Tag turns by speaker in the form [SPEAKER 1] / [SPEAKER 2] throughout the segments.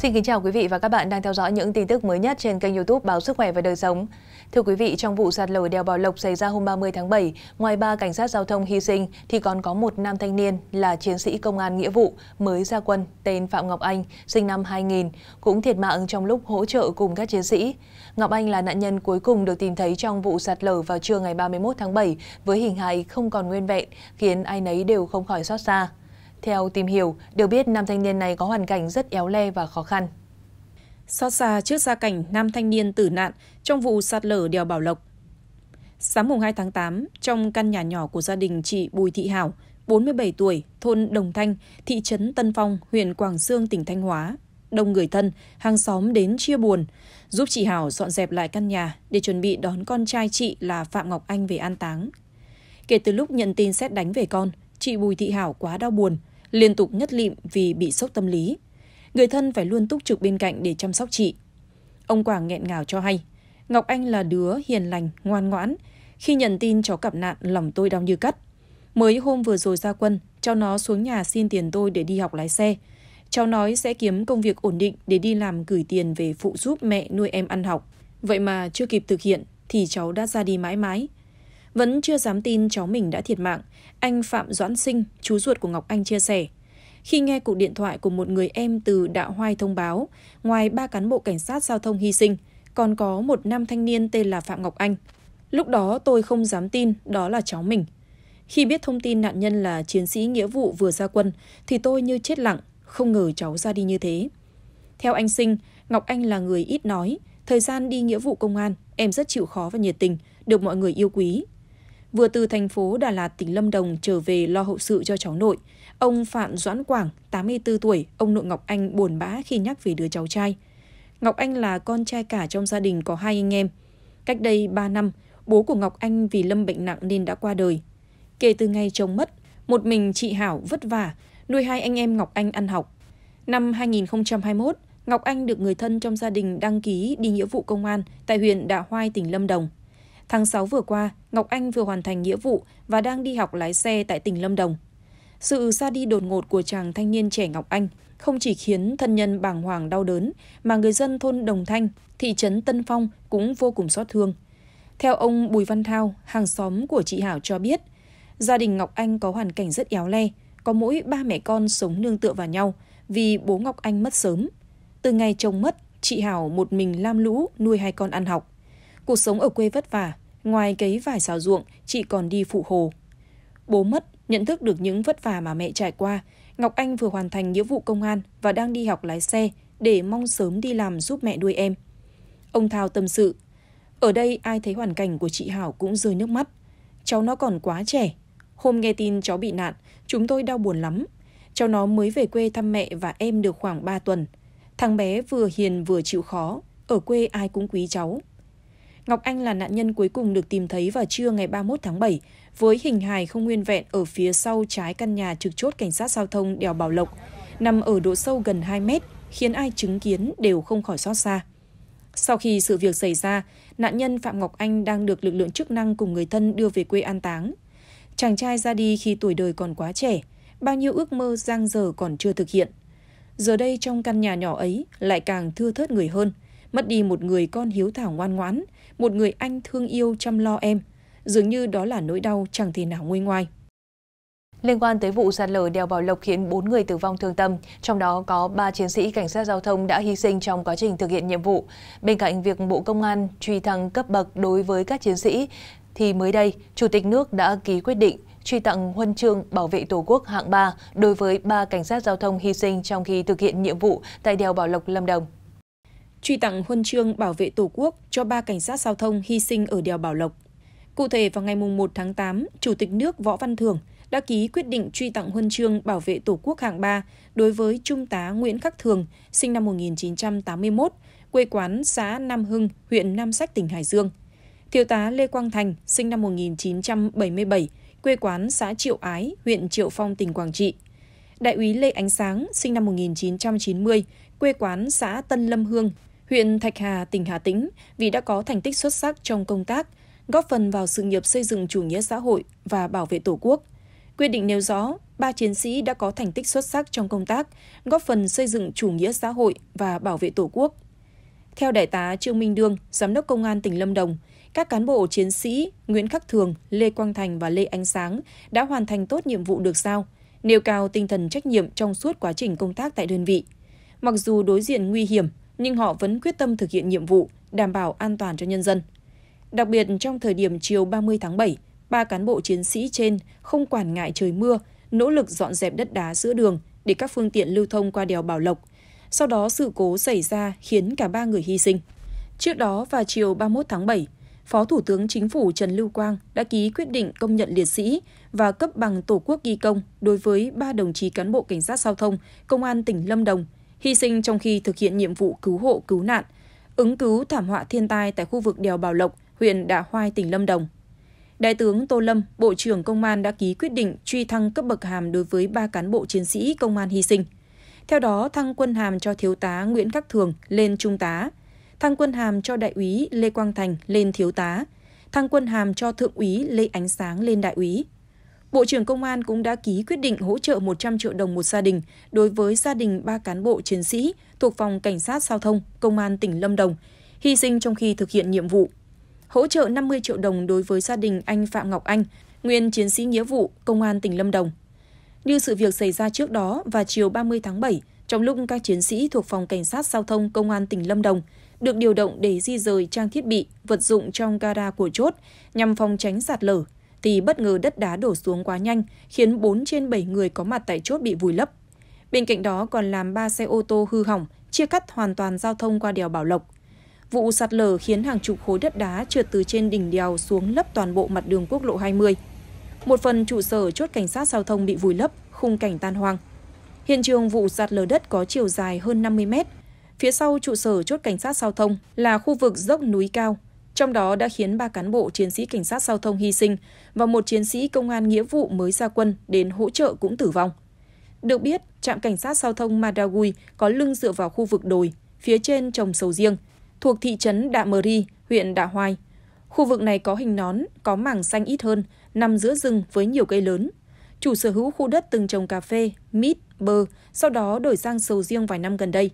[SPEAKER 1] Xin kính chào quý vị và các bạn đang theo dõi những tin tức mới nhất trên kênh youtube Báo Sức Khỏe và Đời Sống. Thưa quý vị, trong vụ sạt lở đèo Bảo Lộc xảy ra hôm 30 tháng 7, ngoài ba cảnh sát giao thông hy sinh thì còn có một nam thanh niên là chiến sĩ công an nghĩa vụ mới ra quân tên Phạm Ngọc Anh, sinh năm 2000, cũng thiệt mạng trong lúc hỗ trợ cùng các chiến sĩ. Ngọc Anh là nạn nhân cuối cùng được tìm thấy trong vụ sạt lở vào trưa ngày 31 tháng 7 với hình hài không còn nguyên vẹn, khiến ai nấy đều không khỏi xót xa. Theo tìm hiểu, được biết nam thanh niên này có hoàn cảnh rất éo le và khó khăn.
[SPEAKER 2] Xót xa trước gia cảnh nam thanh niên tử nạn trong vụ sạt lở đèo Bảo Lộc. Sáng mùng 2 tháng 8, trong căn nhà nhỏ của gia đình chị Bùi Thị Hảo, 47 tuổi, thôn Đồng Thanh, thị trấn Tân Phong, huyện Quảng Sương, tỉnh Thanh Hóa. Đông người thân, hàng xóm đến chia buồn, giúp chị Hảo dọn dẹp lại căn nhà để chuẩn bị đón con trai chị là Phạm Ngọc Anh về an táng. Kể từ lúc nhận tin xét đánh về con, chị Bùi Thị Hảo quá đau buồn, liên tục nhất lịm vì bị sốc tâm lý. Người thân phải luôn túc trực bên cạnh để chăm sóc chị. Ông Quảng nghẹn ngào cho hay, Ngọc Anh là đứa hiền lành, ngoan ngoãn. Khi nhận tin cháu gặp nạn, lòng tôi đau như cắt. Mới hôm vừa rồi ra quân, cháu nó xuống nhà xin tiền tôi để đi học lái xe. Cháu nói sẽ kiếm công việc ổn định để đi làm gửi tiền về phụ giúp mẹ nuôi em ăn học. Vậy mà chưa kịp thực hiện thì cháu đã ra đi mãi mãi. Vẫn chưa dám tin cháu mình đã thiệt mạng, anh Phạm Doãn Sinh, chú ruột của Ngọc Anh chia sẻ. Khi nghe cuộc điện thoại của một người em từ Đạo Hoai thông báo, ngoài ba cán bộ cảnh sát giao thông hy sinh, còn có một nam thanh niên tên là Phạm Ngọc Anh. Lúc đó tôi không dám tin đó là cháu mình. Khi biết thông tin nạn nhân là chiến sĩ nghĩa vụ vừa ra quân thì tôi như chết lặng, không ngờ cháu ra đi như thế. Theo anh Sinh, Ngọc Anh là người ít nói, thời gian đi nghĩa vụ công an, em rất chịu khó và nhiệt tình, được mọi người yêu quý. Vừa từ thành phố Đà Lạt, tỉnh Lâm Đồng trở về lo hậu sự cho cháu nội, ông Phạm Doãn Quảng, 84 tuổi, ông nội Ngọc Anh buồn bã khi nhắc về đứa cháu trai. Ngọc Anh là con trai cả trong gia đình có hai anh em. Cách đây 3 năm, bố của Ngọc Anh vì lâm bệnh nặng nên đã qua đời. Kể từ ngày chồng mất, một mình chị Hảo vất vả, nuôi hai anh em Ngọc Anh ăn học. Năm 2021, Ngọc Anh được người thân trong gia đình đăng ký đi nghĩa vụ công an tại huyện Đạ Hoai, tỉnh Lâm Đồng. Tháng 6 vừa qua, Ngọc Anh vừa hoàn thành nghĩa vụ và đang đi học lái xe tại tỉnh Lâm Đồng. Sự ra đi đột ngột của chàng thanh niên trẻ Ngọc Anh không chỉ khiến thân nhân bàng hoàng đau đớn, mà người dân thôn Đồng Thanh, thị trấn Tân Phong cũng vô cùng xót thương. Theo ông Bùi Văn Thao, hàng xóm của chị Hảo cho biết, gia đình Ngọc Anh có hoàn cảnh rất éo le, có mỗi ba mẹ con sống nương tựa vào nhau vì bố Ngọc Anh mất sớm. Từ ngày chồng mất, chị Hảo một mình lam lũ nuôi hai con ăn học. Cuộc sống ở quê vất vả, ngoài cấy vải xào ruộng, chị còn đi phụ hồ. Bố mất, nhận thức được những vất vả mà mẹ trải qua, Ngọc Anh vừa hoàn thành nghĩa vụ công an và đang đi học lái xe để mong sớm đi làm giúp mẹ nuôi em. Ông Thao tâm sự, ở đây ai thấy hoàn cảnh của chị Hảo cũng rơi nước mắt. Cháu nó còn quá trẻ. Hôm nghe tin cháu bị nạn, chúng tôi đau buồn lắm. Cháu nó mới về quê thăm mẹ và em được khoảng 3 tuần. Thằng bé vừa hiền vừa chịu khó, ở quê ai cũng quý cháu. Ngọc Anh là nạn nhân cuối cùng được tìm thấy vào trưa ngày 31 tháng 7 với hình hài không nguyên vẹn ở phía sau trái căn nhà trực chốt cảnh sát giao thông đèo Bảo Lộc, nằm ở độ sâu gần 2 mét, khiến ai chứng kiến đều không khỏi xót xa. Sau khi sự việc xảy ra, nạn nhân Phạm Ngọc Anh đang được lực lượng chức năng cùng người thân đưa về quê an táng. Chàng trai ra đi khi tuổi đời còn quá trẻ, bao nhiêu ước mơ giang dở còn chưa thực hiện. Giờ đây trong căn nhà nhỏ ấy lại càng thưa thớt người hơn, mất đi một người con hiếu thảo ngoan ngoãn, một người anh thương yêu chăm lo em. Dường như đó là nỗi đau chẳng thể nào nguôi ngoai.
[SPEAKER 1] Liên quan tới vụ sạt lở đèo Bảo Lộc khiến 4 người tử vong thương tâm, trong đó có 3 chiến sĩ cảnh sát giao thông đã hy sinh trong quá trình thực hiện nhiệm vụ. Bên cạnh việc Bộ Công an truy thăng cấp bậc đối với các chiến sĩ, thì mới đây, Chủ tịch nước đã ký quyết định truy tặng huân chương bảo vệ Tổ quốc hạng 3 đối với 3 cảnh sát giao thông hy sinh trong khi thực hiện nhiệm vụ tại đèo Bảo Lộc, Lâm Đồng
[SPEAKER 2] truy tặng huân chương bảo vệ Tổ quốc cho ba cảnh sát giao thông hy sinh ở đèo Bảo Lộc. Cụ thể vào ngày 1 tháng 8, Chủ tịch nước Võ Văn Thưởng đã ký quyết định truy tặng huân chương bảo vệ Tổ quốc hạng 3 đối với Trung tá Nguyễn Khắc Thường, sinh năm 1981, quê quán xã Nam Hưng, huyện Nam Sách, tỉnh Hải Dương. Thiếu tá Lê Quang Thành, sinh năm 1977, quê quán xã Triệu Ái, huyện Triệu Phong, tỉnh Quảng Trị. Đại úy Lê Ánh Sáng, sinh năm 1990, quê quán xã Tân Lâm Hương, huyện Thạch Hà, tỉnh Hà Tĩnh vì đã có thành tích xuất sắc trong công tác, góp phần vào sự nghiệp xây dựng chủ nghĩa xã hội và bảo vệ Tổ quốc. Quyết định nêu rõ, ba chiến sĩ đã có thành tích xuất sắc trong công tác, góp phần xây dựng chủ nghĩa xã hội và bảo vệ Tổ quốc. Theo Đại tá Trương Minh Đương, Giám đốc Công an tỉnh Lâm Đồng, các cán bộ chiến sĩ Nguyễn Khắc Thường, Lê Quang Thành và Lê Ánh Sáng đã hoàn thành tốt nhiệm vụ được giao, nêu cao tinh thần trách nhiệm trong suốt quá trình công tác tại đơn vị. Mặc dù đối diện nguy hiểm, nhưng họ vẫn quyết tâm thực hiện nhiệm vụ, đảm bảo an toàn cho nhân dân. Đặc biệt trong thời điểm chiều 30 tháng 7, ba cán bộ chiến sĩ trên không quản ngại trời mưa, nỗ lực dọn dẹp đất đá giữa đường để các phương tiện lưu thông qua đèo Bảo Lộc. Sau đó sự cố xảy ra khiến cả ba người hy sinh. Trước đó vào chiều 31 tháng 7, Phó Thủ tướng Chính phủ Trần Lưu Quang đã ký quyết định công nhận liệt sĩ và cấp bằng Tổ quốc ghi công đối với ba đồng chí cán bộ cảnh sát giao thông, Công an tỉnh Lâm Đồng, hy sinh trong khi thực hiện nhiệm vụ cứu hộ cứu nạn, ứng cứu thảm họa thiên tai tại khu vực đèo Bảo Lộc, huyện Đạ Hoai, tỉnh Lâm Đồng. Đại tướng Tô Lâm, Bộ trưởng Công an đã ký quyết định truy thăng cấp bậc hàm đối với ba cán bộ chiến sĩ công an hy sinh. Theo đó, thăng quân hàm cho thiếu tá Nguyễn Khắc Thường lên trung tá, thăng quân hàm cho đại úy Lê Quang Thành lên thiếu tá, thăng quân hàm cho thượng úy Lê Ánh Sáng lên đại úy. Bộ trưởng Công an cũng đã ký quyết định hỗ trợ 100 triệu đồng một gia đình đối với gia đình ba cán bộ chiến sĩ thuộc phòng Cảnh sát Giao thông, Công an tỉnh Lâm Đồng, hy sinh trong khi thực hiện nhiệm vụ. Hỗ trợ 50 triệu đồng đối với gia đình anh Phạm Ngọc Anh, nguyên chiến sĩ nghĩa vụ, Công an tỉnh Lâm Đồng. Như sự việc xảy ra trước đó và chiều 30 tháng 7, trong lúc các chiến sĩ thuộc phòng Cảnh sát Giao thông Công an tỉnh Lâm Đồng được điều động để di rời trang thiết bị, vật dụng trong gara của chốt nhằm phòng tránh sạt lở, thì bất ngờ đất đá đổ xuống quá nhanh, khiến 4 trên 7 người có mặt tại chốt bị vùi lấp. Bên cạnh đó còn làm 3 xe ô tô hư hỏng, chia cắt hoàn toàn giao thông qua đèo Bảo Lộc. Vụ sạt lở khiến hàng chục khối đất đá trượt từ trên đỉnh đèo xuống lấp toàn bộ mặt đường quốc lộ 20. Một phần trụ sở chốt cảnh sát giao thông bị vùi lấp, khung cảnh tan hoang. Hiện trường vụ sạt lở đất có chiều dài hơn 50 mét. Phía sau trụ sở chốt cảnh sát giao thông là khu vực dốc núi cao, trong đó đã khiến ba cán bộ chiến sĩ cảnh sát giao thông hy sinh và một chiến sĩ công an nghĩa vụ mới ra quân đến hỗ trợ cũng tử vong. Được biết, trạm cảnh sát giao thông Madagui có lưng dựa vào khu vực đồi, phía trên trồng sầu riêng, thuộc thị trấn Đạ Mờ Ri, huyện Đạ Hoai. Khu vực này có hình nón, có mảng xanh ít hơn, nằm giữa rừng với nhiều cây lớn. Chủ sở hữu khu đất từng trồng cà phê, mít, bơ, sau đó đổi sang sầu riêng vài năm gần đây.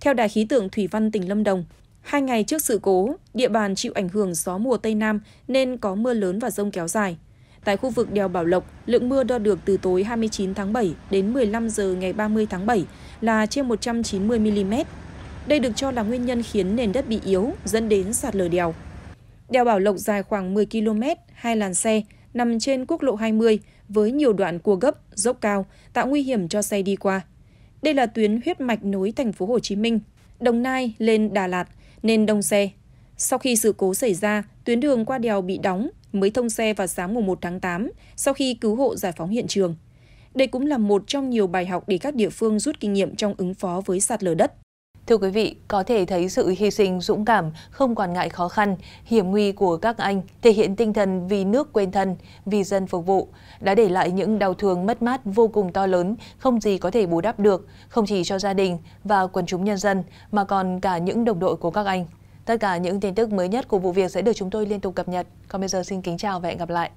[SPEAKER 2] Theo Đài khí tượng Thủy văn tỉnh Lâm Đồng, hai ngày trước sự cố, địa bàn chịu ảnh hưởng gió mùa Tây Nam nên có mưa lớn và rông kéo dài. Tại khu vực đèo Bảo Lộc, lượng mưa đo được từ tối 29 tháng 7 đến 15 giờ ngày 30 tháng 7 là trên 190 mm. Đây được cho là nguyên nhân khiến nền đất bị yếu, dẫn đến sạt lở đèo. Đèo Bảo Lộc dài khoảng 10 km, hai làn xe, nằm trên quốc lộ 20 với nhiều đoạn cua gấp, dốc cao, tạo nguy hiểm cho xe đi qua. Đây là tuyến huyết mạch nối thành phố Hồ Chí Minh, Đồng Nai lên Đà Lạt nên đông xe. Sau khi sự cố xảy ra, tuyến đường qua đèo bị đóng mới thông xe vào sáng mùng 1 tháng 8 sau khi cứu hộ giải phóng hiện trường. Đây cũng là một trong nhiều bài học để các địa phương rút kinh nghiệm trong ứng phó với sạt lở đất.
[SPEAKER 1] Thưa quý vị, có thể thấy sự hy sinh dũng cảm, không quản ngại khó khăn, hiểm nguy của các anh thể hiện tinh thần vì nước quên thân, vì dân phục vụ, đã để lại những đau thương mất mát vô cùng to lớn, không gì có thể bù đắp được, không chỉ cho gia đình và quần chúng nhân dân, mà còn cả những đồng đội của các anh. Tất cả những tin tức mới nhất của vụ việc sẽ được chúng tôi liên tục cập nhật. Còn bây giờ xin kính chào và hẹn gặp lại.